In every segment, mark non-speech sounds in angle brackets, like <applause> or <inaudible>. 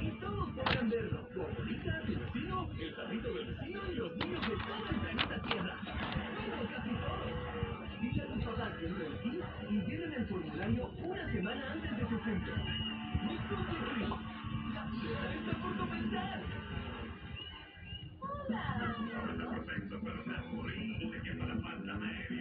y todos podrán verlo. Tu abuelita, tu vecino, el perrito del vecino y los niños de todo el planeta Tierra. Casi todos. Dile a tus papás que entren aquí y llenen el formulario una semana antes de su cumple. Discovery Kids. La fiesta está por comenzar. Ahora está perfecto, pero me aburrí. Le me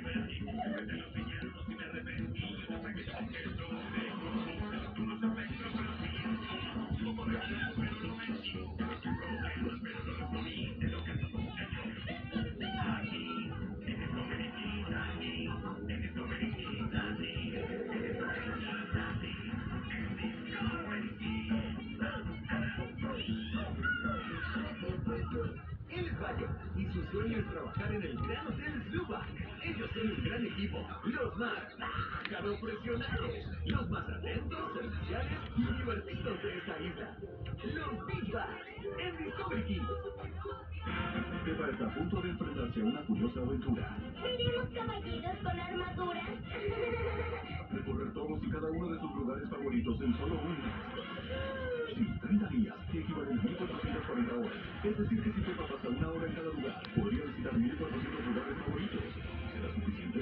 sueño es trabajar en el Gran Hotel Sluba. Ellos son un gran equipo, los más profesionales, los más atentos, serviciales y divertidos de esta isla. Los Big Bang en Discovery Kids. Eva está a punto de enfrentarse a una curiosa aventura. ¿Seremos caballitos con armaduras? <laughs> Recorrer todos y cada uno de sus lugares favoritos en solo un mes. Sí, 30 días, que equivalen a 1.440 horas. Es decir, que si Pepa pasa una hora en cada lugar, podría visitar 1.400 lugares favoritos. ¿Será suficiente?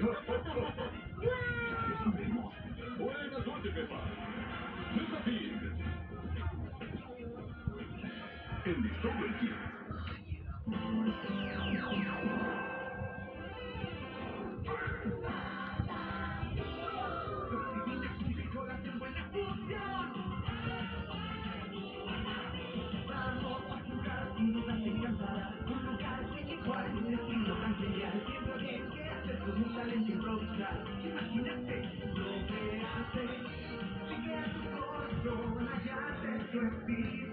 Ya lo sabremos. Buena suerte, Pepa. Peppa Pig. En Discovery Kids. Imagínate lo que hace. Sigue tu corazón, hallate tu estilo.